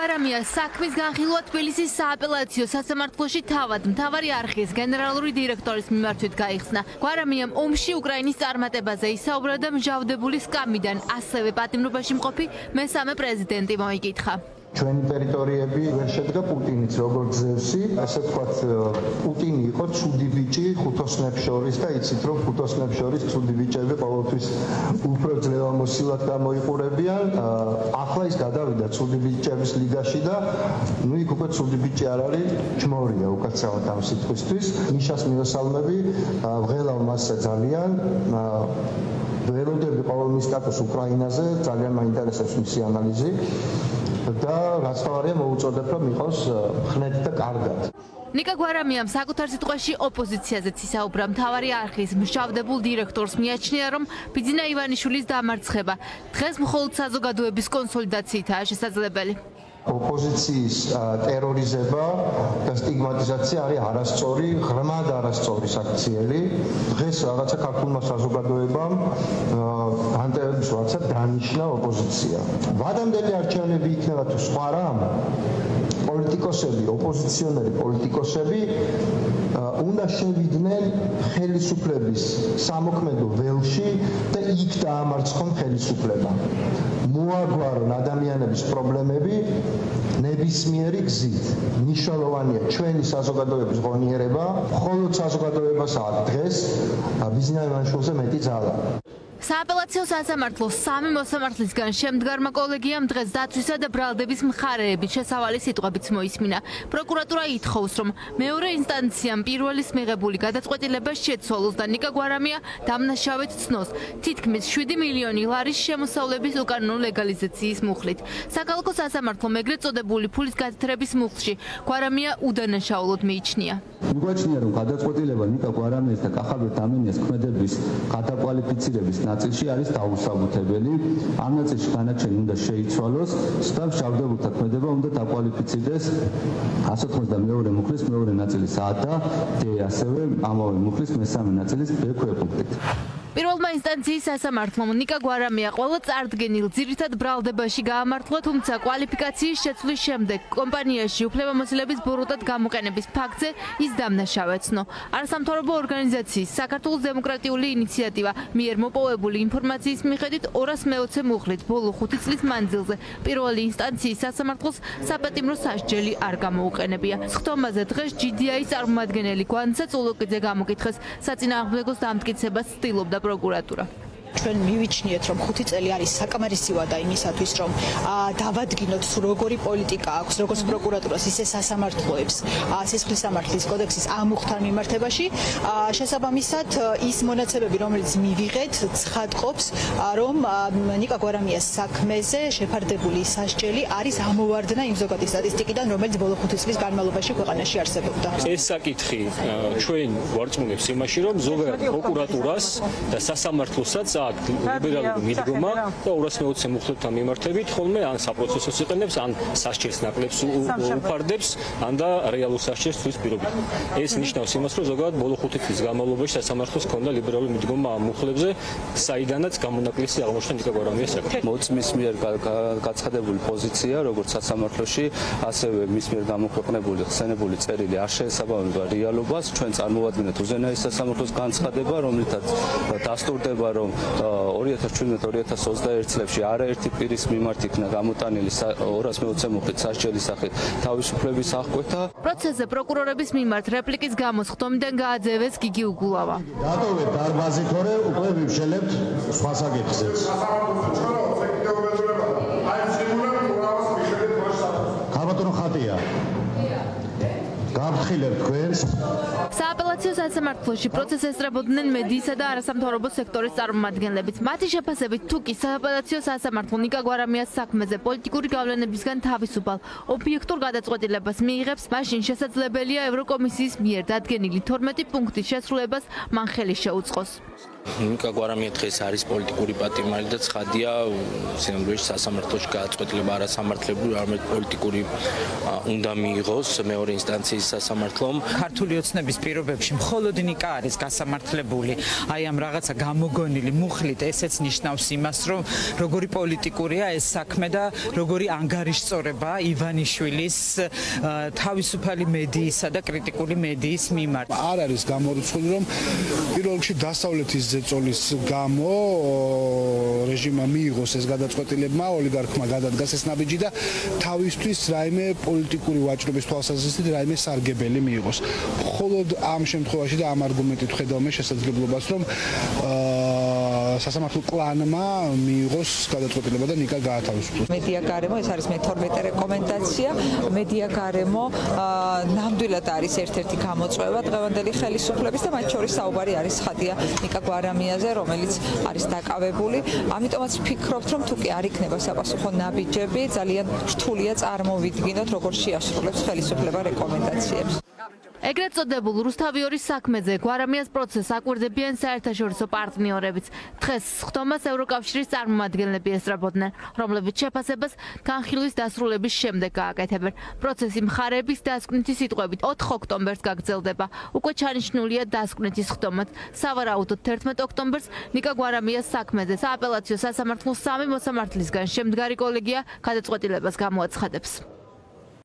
გვარამია საქმის განხილვა თბილისის სააპელაციო სასამართლოში თავად მთავარი არხის გენერალური დირექტორის მიმართვით გაიხსნა. გვარამიამ ომში უკრაინის წარმატებაზე ისაუბრა და მსჯავრდებული სკამიდან ასევე პატიმრობაში მყოფი მესამე პრეზიდენტი მოიკითხა. ჩვენი ტერიტორიები ვერ შედგა პუტინის როგორც ზევსი, ასე ვთქვათ, პუტინი იყო ცუდი ბიჭი ხუთოსნებს შორის და იცით რომ ხუთოსნებს შორის ცუდი ბიჭები ყოველთვის უფრო ძლევამოსილად გამოიყურებიან. ახლა ის გადავიდა ცუდი ბიჭების ლიგაში და ნუ იქ უკვე ცუდი ბიჭი არ არის, ჩმორია უკაცრავად ამ სიტყვისთვის. ნიშას მიოსალმები, ვღელავ მასზე ძალიან ველოდები ყოველ მის სტატუს უკრაინაზე, ძალიან მაინტერესებს მისი ანალიზი. და რაც თავარია მოუწოდებ რომ იყოს ხნეთი და კარგად. ნიკა გვარამიამ საკუთარ სიტყვაში ოპოზიციაზეც ისაუბრა მთავარი არხის მშავდებულ დირექტორს მიაჩნია რომ ბიძინა ივანიშვილის დამარცხება დღეს მხოლოდ საზოგადოების კონსოლიდაციითაა შესაძლებელი. ოპოზიციის ტერორიზება და სტიგმატიზაცია არის არასწორი, ღრმად არასწორი საქციელი. დღეს რაღაცა ქართულმა საზოგადოებამ ანტეების რაღაცა დანიშნა ოპოზიცია. ვადამდელი არჩევნები იქნება თუ სხვა რამ? პოლიტიკოსები, ოპოზიციონერი პოლიტიკოსები უნდა შევიდნენ ხელისუფლების სამოქმედო ველში და იქ დაამარცხონ ხელისუფლება. მოაგვარონ ადამიანების პრობლემები ნებისმიერი გზით. ნიშნულოვანია ჩვენი საზოგადოების ღონიერება, მხოლოდ საზოგადოებასაა დღეს ბიზნეს მანშულზე მეტი ძალა. სააპელაციო სასამართლოს სამი მოსამართლისგან შემდგარმა კოლეგიამ დღეს დაცვისა და ბრალდების მხარეების შესავალი სიტყვებიც მოისმინა. პროკურატურა ითხოვს, რომ მეორე ინსტანციამ პირველის მიღებული გადაწყვეტილება შეცვალოს და ნიკა გვარამია დამნაშავედ ცნოს თითქმის 7 მილიონი ლარის შემოსავლების უკანონო ლეგალიზაციის მუხლით. საკალკო სასამართლომ ეგრეთ წოდებული ფულის გათხრების მუხლში გვარამია უდანაშაულოდ მიიჩნია. მიგვაჩნია, რომ გადაწყვეტილება ნიკა გვარამიას და კახაბერტ ამინიას ქმედების გადაკვალიფიცირების ნაწილში არის დაუსაბუთებელი. ამ ნაწილში განაჩენი უნდა შეიცვალოს, და შავდებულთა ქმედება უნდა დაკვალიფიცირდეს 192 მუხლის მეორე ნაწილის A და D ასევე ამავე მუხლის მესამე ნაწილის B ქვეპუნქტით. პირველმა ინსტანციის სასამართლომ ნიკა გვარამია ყველა წარდგენილ ძირითად ბრალდებაში გაამართლა, თუმცა კვალიფიკაციის შეცვლის შემდეგ კომპანიაში უფლებამოსილების ბოროტად გამოყენების ფაქტზე ის დამნაშავეცნო. არასამთავრობო ორგანიზაციის საქართველოს დემოკრატიული ინიციატივა მიერ მოპოვებული ინფორმაციის მიხედვით 220 მუხლით ბოლო 5 წლის მანძილზე პირველი ინსტანციის სასამართლოს საპატიმრო სასჯელი არ გამოუყენებია. სხდომაზე დღეს GDI-ის წარმომადგენელი გვანცა წულუკიძე გამოკითხეს საწინააღმდეგოს დამტკიცებას ცდილობდა პროკურატურა ჩვენ მივიჩნიეთ რომ 5 წელი არის საკამერისივადა იმისათვის რომ დავადგინოთ როგორი პოლიტიკა აქვს როგორც პროკურატურას ისე სასამართლოებს სისხლის სამართლის კოდექსის ამუხთან მიმართებაში. შესაბამისად ის მონაცემები რომელიც მივიღეთ ცხადყოფს რომ ნიკა გვარამიას საქმეზე შეფარდებული სასჯელი არის ამოვარდნა იმ ზოგადი სტატისტიკიდან რომელიც ბოლო 5 წლის განმავლობაში ქვეყანაში არსებობდა. ეს საკითხი ჩვენ ვარწმუნებს იმაში რომ ზოგადად პროკურატურას და სასამართლოსაც აქვს ლიბერალური მიდგომა და 220 მუხლებთან მიმართებით ხოლმე ან საპროცესო სიყენებს ან სასჯელს ნაკლებს უფარდებს ან და რეალურ სასჯელს თვის პირობით. ეს ნიშნავს იმას, რომ ზოგადად ბოლო 5 წლის განმავლობაში სასამართლოს ქონდა ლიბერალური მიდგომა ამ მუხლებზე, საიდანაც გამონაკლისი აღმოჩნდა ნიკა გვარამიას საკითხი. მოწმის მიერ გაცხადებული პოზიცია, როგორც სასამართლოში, ასევე მის მიერ გამოქვეყნებული ხსენებული წერილი არ შეესაბამება რეალობას. ჩვენ წარმოვადგენთ უზენაეს სასამართლოს განცხადება, რომლითაც დასტურდება, რომ 2017-2021 წლებში არაერთი პირის მიმართ იქნა გამოტანილი 220 მუხლით სასჯელის სახით თავისუფლების აღკვეთა. პროცესზე პროკურორების მიმართ რეპლიკის გამოსხდომიდან გააძევეს გიგი უგულავა. დატოვეთ დარბაზი თორე უკვე ვიმშელებთ სხვა საკითხზეც. ქალბატონო ხატია. გაფრთხილებ თქვენს სააპელაციო სასამართლოში პროცესს ესწრებოდნენ მედიისა და არასამთავრობო სექტორის წარმომადგენლებიც. მათი შეფასებით, თუ კი სააპელაციო სასამართლო ნიკა გვარამიას საქმეზე პოლიტიკური გავლენებისგან თავისუფალ ობიექტურ გადაწყვეტილებას მიიღებს, მაშინ შესაძლებელია ევროკომისიის მიერ დადგენილი 12 პუნქტის შესრულებას მან ხელი შეუწყოს. ნიკა გვარამია დღეს არის პოლიტიკური პატიმარი და ცხადია სინამდვილეში სასამართლოში გადაწყვეტილება არასამართლებული არამედ პოლიტიკური უნდა მიიღოს მეორე ინსტანციის სასამართლო სასამართლომ. ქართული ოცნების პირობებში მხოლოდ ნიკა არის გასამართლებული. აი ამ რაღაცა გამოგონილი მუხლით ესეც ნიშნავს იმას რომ როგორი პოლიტიკურია ეს საქმე და როგორი ანგარიშწორება ივანიშვილის თავისუფალი მედიისა და კრიტიკული მედიის მიმართ. არ არის გამორიცხული რომ პირველ რიგში დასავლეთის ზეწოლის გამო რეჟიმმა მიიღოს ეს გადაწყვეტილებმა ოლიგარქმა გადადგას ეს ნაბიჯი და თავისთვის რაიმე პოლიტიკური ვაჭრობის თვალსაზრისით რაიმე სარგებელი მიიღოს. მხოლოდ ამ შემთხვევაში და ამ არგუმენტით ხედავ მე შესაძლებლობას რომ სასამართლო კლანმა მიიღოს გადაწყვეტილება და ნიკა გაათავისუფლოს. მედია გარემო ეს არის მე-12 რეკომენდაცია. მედია გარემო ნამდვილად არის ერთ-ერთი გამოწვევა დღევანდელი ხელისუფლების და მათ შორის საუბარი არის ხადია ნიკა გვარამიაზე, რომელიც არის დაკავებული. ამიტომაც ვფიქრობთ, რომ თუ კი არ იქნება საპასუხო ნაბიჯები, ძალიან რთულია წარმოვიდგინოთ, როგორ შეასრულებს ხელისუფლება რეკომენდაციებს. ეგრეთ წოდებულ რუსთავიორის საქმეზე გვარამიას პროცესს აკვირდებიან საერთაშორისო პარტნიორებიც. დღეს ხდომას ევროკავშირის წარმომადგენლები ესწრებოდნენ, რომლებიც შეფასებას განხილვის დასრულების შემდეგ გააკეთებენ. პროცესი მხარეების დასკვნითი სიტყვებით 4 ოქტომბერს გაგრძელდება. უკვე ჩანიშნულია დასკვნითის ხდომაც. სავარაუდოდ 11 ოქტომბერს ნიკა გვარამიას საქმეზე სააპელაციო სასამართლოს სამი მოსამართლისგან შემდგარი კოლეგია გადაწყვეტილებას გამოაცხადებს.